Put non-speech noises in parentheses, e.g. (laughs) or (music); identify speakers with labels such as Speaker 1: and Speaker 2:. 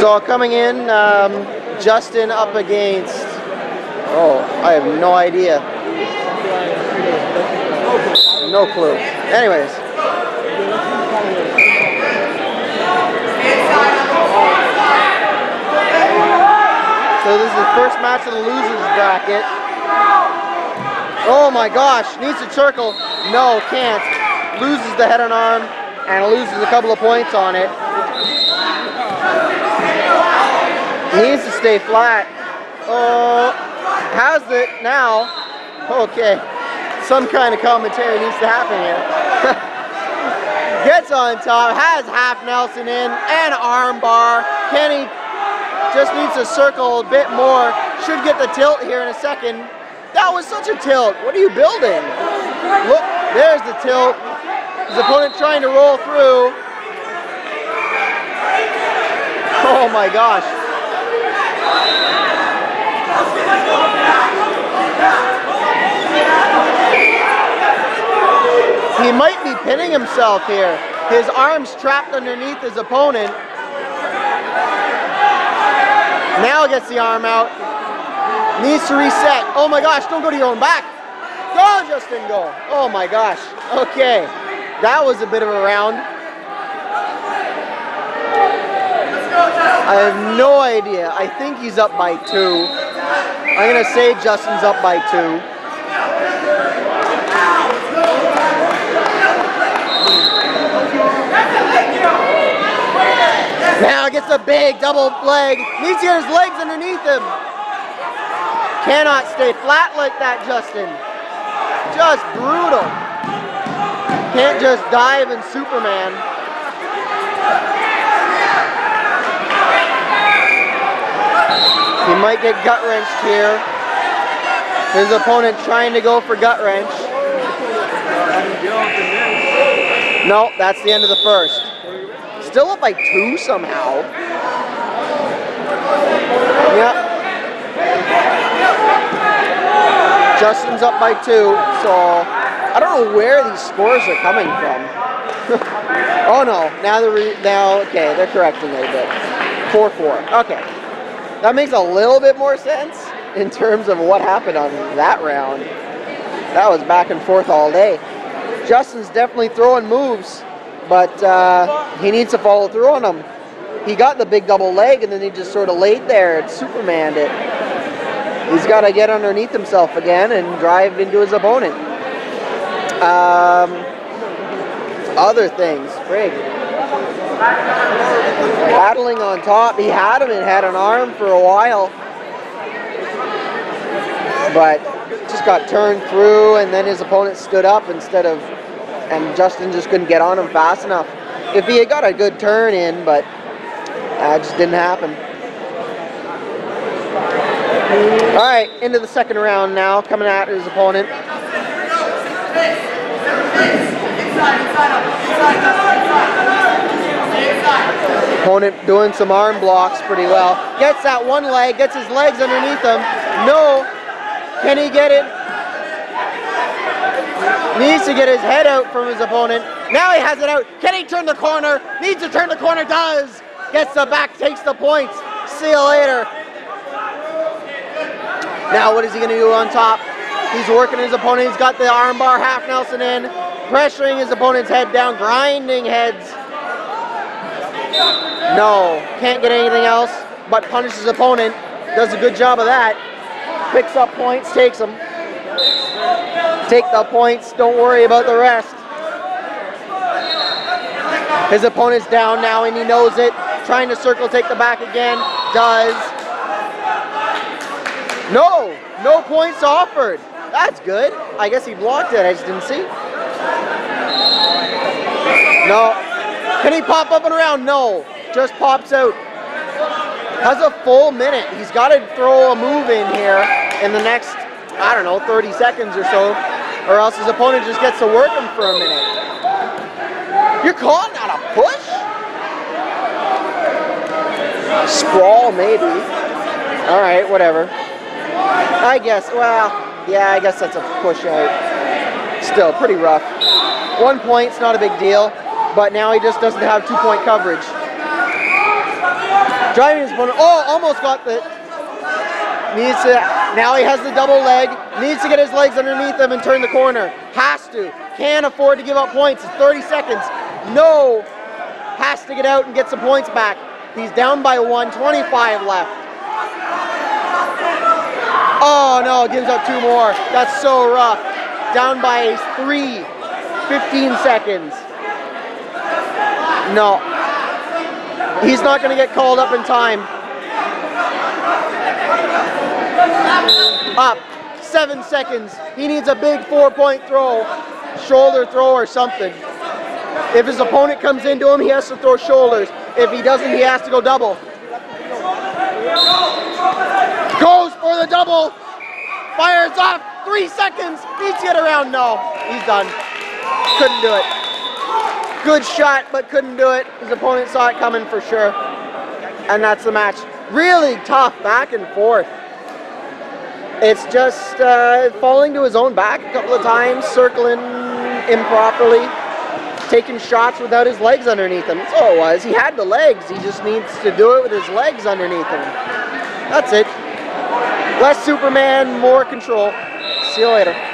Speaker 1: So coming in, um, Justin up against. Oh, I have no idea. No clue. Anyways. So this is the first match in the losers bracket. Oh my gosh, needs to circle. No, can't. Loses the head and arm and loses a couple of points on it. Needs to stay flat. Oh, has it now. Okay, some kind of commentary needs to happen here. (laughs) Gets on top, has half Nelson in, and arm bar. Kenny just needs to circle a bit more. Should get the tilt here in a second. That was such a tilt. What are you building? Look, there's the tilt. His opponent trying to roll through. Oh my gosh. He might be pinning himself here. His arm's trapped underneath his opponent. Now gets the arm out. Needs to reset. Oh my gosh, don't go to your own back. Go, Justin, go. Oh my gosh. Okay. That was a bit of a round. I have no idea. I think he's up by two. I'm going to say Justin's up by two. Now gets a big double leg. Needs to get his legs underneath him. Cannot stay flat like that, Justin. Just brutal. Can't just dive in Superman. Might get gut wrenched here. His opponent trying to go for gut wrench. No, that's the end of the first. Still up by two somehow. Yep. Justin's up by two, so I don't know where these scores are coming from. (laughs) oh no, now they're now okay, they're correcting it a bit. 4-4. Okay. That makes a little bit more sense in terms of what happened on that round. That was back and forth all day. Justin's definitely throwing moves but uh, he needs to follow through on them. He got the big double leg and then he just sort of laid there and Supermaned it. He's got to get underneath himself again and drive into his opponent. Um, other things, frig. Battling on top. He had him and had an arm for a while. But just got turned through and then his opponent stood up instead of and Justin just couldn't get on him fast enough. If he had got a good turn in, but uh, that just didn't happen. All right, into the second round now, coming at his opponent. Opponent doing some arm blocks pretty well. Gets that one leg, gets his legs underneath him. No. Can he get it? Needs to get his head out from his opponent. Now he has it out. Can he turn the corner? Needs to turn the corner. Does. Gets the back, takes the points. See you later. Now what is he going to do on top? He's working his opponent. He's got the armbar half Nelson in. Pressuring his opponent's head down. Grinding heads. No. Can't get anything else. But punishes his opponent. Does a good job of that. Picks up points. Takes them. Take the points, don't worry about the rest. His opponent's down now and he knows it. Trying to circle, take the back again. Does. No, no points offered. That's good. I guess he blocked it, I just didn't see. No. Can he pop up and around? No. Just pops out. Has a full minute. He's got to throw a move in here in the next, I don't know, 30 seconds or so or else his opponent just gets to work him for a minute. You're calling that a push? Sprawl, maybe. All right, whatever. I guess, well, yeah, I guess that's a push out. Still, pretty rough. One point's not a big deal, but now he just doesn't have two-point coverage. Driving his opponent. Oh, almost got the. Needs to. Now he has the double leg. Needs to get his legs underneath him and turn the corner. Has to. Can't afford to give up points. It's 30 seconds. No. Has to get out and get some points back. He's down by one. 25 left. Oh no, gives up two more. That's so rough. Down by three. 15 seconds. No. He's not going to get called up in time. Up. Seven seconds. He needs a big four-point throw. Shoulder throw or something. If his opponent comes into him, he has to throw shoulders. If he doesn't, he has to go double. Goes for the double. Fires off. Three seconds. To get around. No. He's done. Couldn't do it. Good shot, but couldn't do it. His opponent saw it coming for sure. And that's the match. Really tough back and forth. It's just uh, falling to his own back a couple of times, circling improperly, taking shots without his legs underneath him. That's all it was. He had the legs. He just needs to do it with his legs underneath him. That's it. Less Superman, more control. See you later.